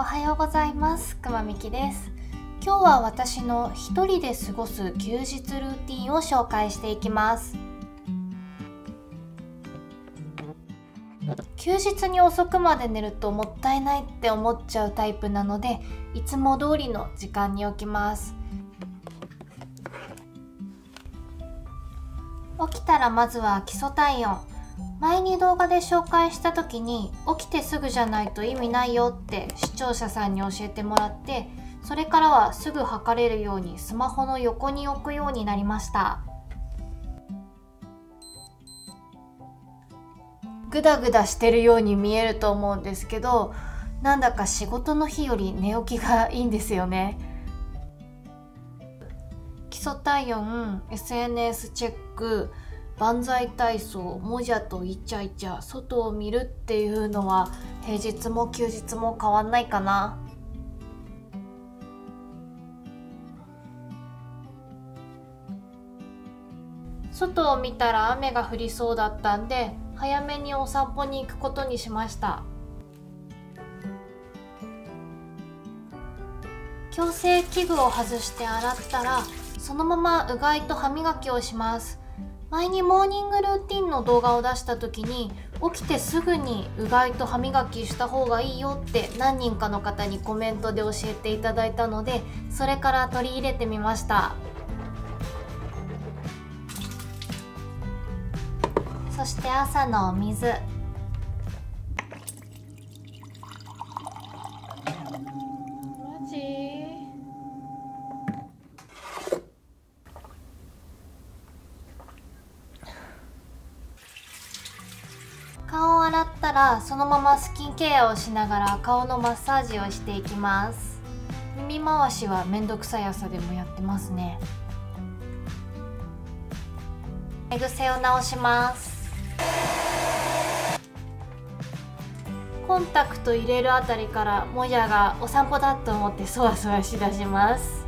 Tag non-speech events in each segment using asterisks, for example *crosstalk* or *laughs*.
おはようございます。くまみきです。今日は私の一人で過ごす休日ルーティンを紹介していきます。休日に遅くまで寝るともったいないって思っちゃうタイプなのでいつも通りの時間に起きます。起きたらまずは基礎体温。前に動画で紹介した時に起きてすぐじゃないと意味ないよって視聴者さんに教えてもらってそれからはすぐ測れるようにスマホの横に置くようになりました。グダグダしてるように見えると思うんですけどなんだか仕事の日より寝起きがいいんですよね。基礎体温 SNS チェック万歳体操もじゃとイチャイチャ外を見るっていうのは平日も休日も変わんないかな。外を見たら雨が降りそうだったんで早めにお散歩に行くことにしました。矯正器具を外して洗ったらそのままうがいと歯磨きをします。前にモーニングルーティンの動画を出した時に起きてすぐにうがいと歯磨きした方がいいよって何人かの方にコメントで教えていただいたのでそれから取り入れてみました。そして朝のお水マジ顔を洗ったらそのままスキンケアをしながら顔のマッサージをしていきます。耳回しはめんどくさい朝でもやってますね。寝癖を直します。コンタクト入れるあたりからもじゃがお散歩だと思ってそわそわしだします。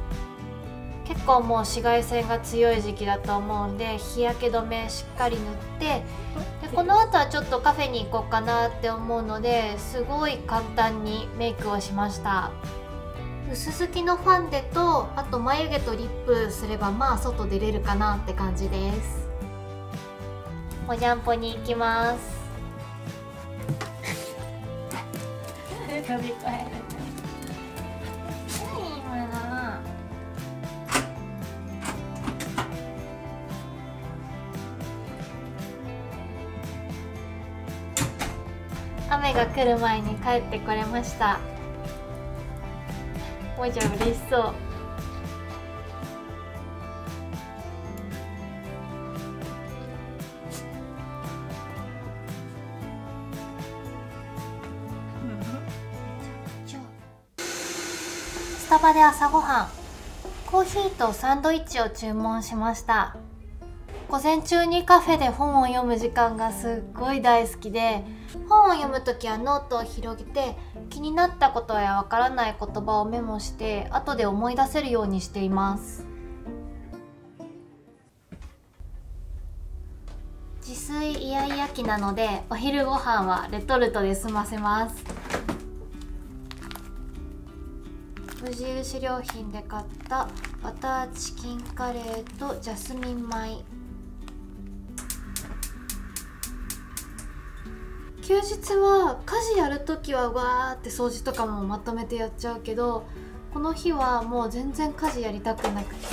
結構もう紫外線が強い時期だと思うんで日焼け止めしっかり塗ってこの後はちょっとカフェに行こうかなって思うのですごい簡単にメイクをしました。薄付きのファンデとあと眉毛とリップすればまあ外出れるかなって感じです。おじゃんぽに行きます。飛び越える雨が来る前に帰ってこれました。もじゃ嬉しそう。スタバで朝ごはん。コーヒーとサンドイッチを注文しました。午前中にカフェで本を読む時間がすっごい大好きで本を読む時はノートを広げて気になったことやわからない言葉をメモして後で思い出せるようにしています。自炊イヤイヤ期なのでお昼ご飯はレトルトで済ませます。無印良品で買ったバターチキンカレーとジャスミン米。休日は家事やるときはわーって掃除とかもまとめてやっちゃうけどこの日はもう全然家事やりたくなくて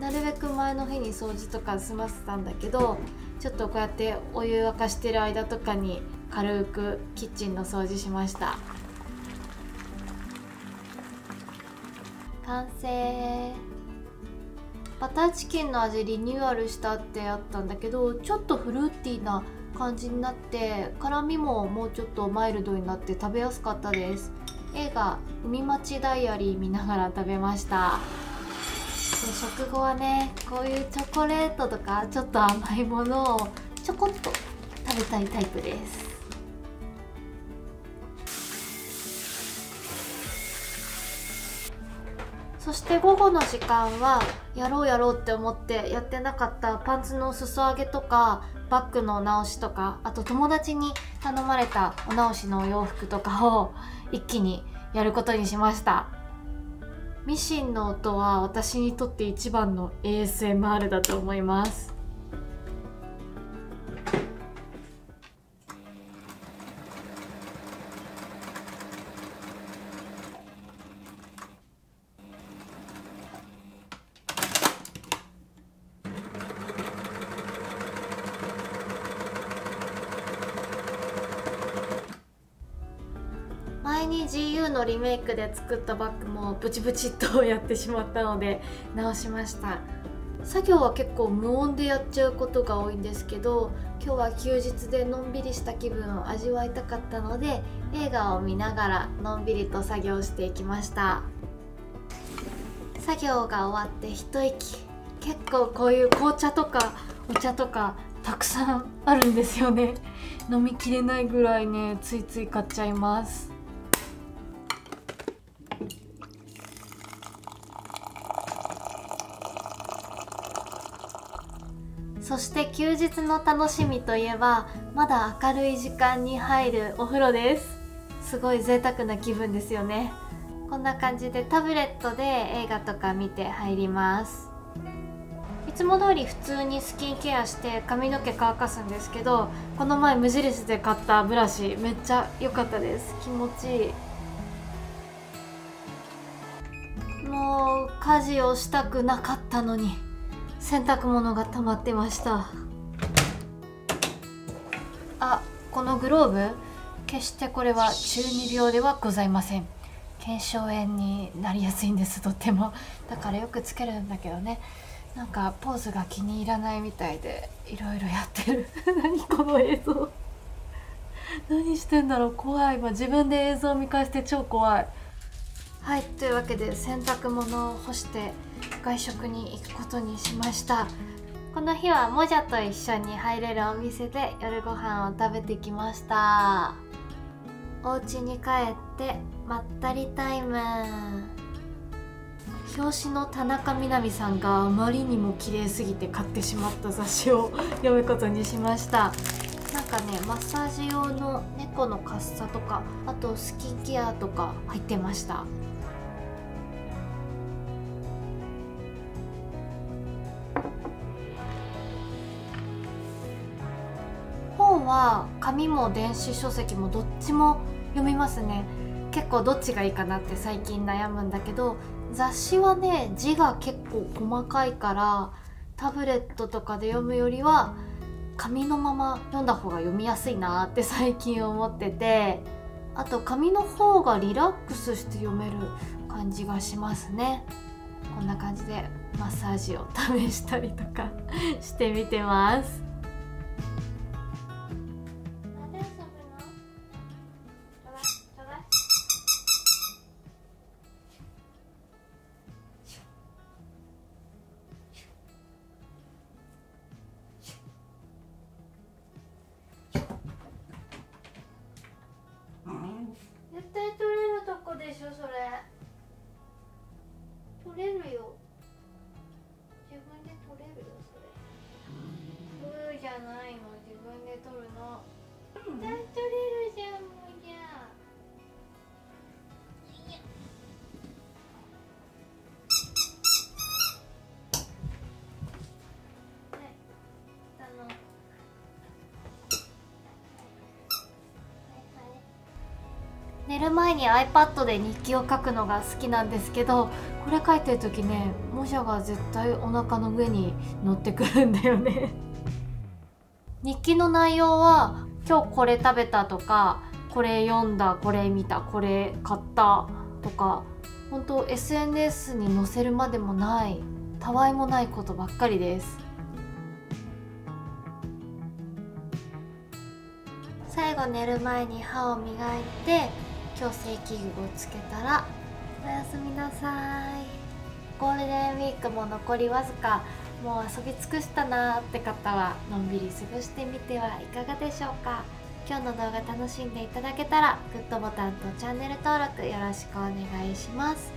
なるべく前の日に掃除とか済ませたんだけどちょっとこうやってお湯沸かしてる間とかに軽くキッチンの掃除しました。完成。バターチキンの味リニューアルしたってあったんだけどちょっとフルーティーな感じになって辛みももうちょっとマイルドになって食べやすかったです。映画「海町ダイアリー」見ながら食べました。で食後はねこういうチョコレートとかちょっと甘いものをちょこっと食べたいタイプです。そして午後の時間はやろうやろうって思ってやってなかったパンツの裾上げとかバッグのお直しとかあと友達に頼まれたお直しのお洋服とかを一気にやることにしました。ミシンの音は私にとって一番の ASMR だと思います。に GU のリメイクで作ったバッグもブチブチっとやってしまったので直しました。作業は結構無音でやっちゃうことが多いんですけど今日は休日でのんびりした気分を味わいたかったので映画を見ながらのんびりと作業していきました。作業が終わって一息。結構こういう紅茶とかお茶とかたくさんあるんですよね。飲みきれないぐらいねついつい買っちゃいます。そして休日の楽しみといえばまだ明るい時間に入るお風呂です。すごい贅沢な気分ですよね。こんな感じでタブレットで映画とか見て入ります。いつも通り普通にスキンケアして髪の毛乾かすんですけどこの前無印で買ったブラシめっちゃ良かったです。気持ちいい。もう家事をしたくなかったのに。洗濯物が溜まってました。あこのグローブ？決してこれは中二病ではございません。腱鞘炎になりやすいんです。とっても。だからよくつけるんだけどね。なんかポーズが気に入らないみたいでいろいろやってる。*laughs* 何この映像。何してんだろう。怖い。今自分で映像見返して超怖い。はい。というわけで洗濯物を干して外食に行くことにしました。この日はもじゃと一緒に入れるお店で夜ご飯を食べてきました。お家に帰ってまったりタイム。表紙の田中みな実さんがあまりにも綺麗すぎて買ってしまった雑誌を *laughs* 読むことにしました。なんかねマッサージ用の猫のカッサとかあとスキンケアとか入ってました。は紙も電子書籍もどっちも読みますね。結構どっちがいいかなって最近悩むんだけど雑誌はね字が結構細かいからタブレットとかで読むよりは紙のまま読んだ方が読みやすいなって最近思っててあと紙の方がリラックスして読める感じがしますね。こんな感じでマッサージを試したりとか *laughs* してみてます。る前に iPad で日記を書くのが好きなんですけどこれ書いてる時ねもじゃが絶対お腹の上に乗ってくるんだよね。*laughs* 日記の内容は今日これ食べたとかこれ読んだこれ見たこれ買ったとか本当 SNS に載せるまでもないたわいもないことばっかりです。最後寝る前に歯を磨いて矯正器具をつけたらおやすみなさい。ゴールデンウィークも残りわずかもう遊び尽くしたなーって方はのんびり過ごしてみてはいかがでしょうか。今日の動画楽しんでいただけたらグッドボタンとチャンネル登録よろしくお願いします。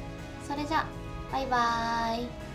それじゃバイバーイ。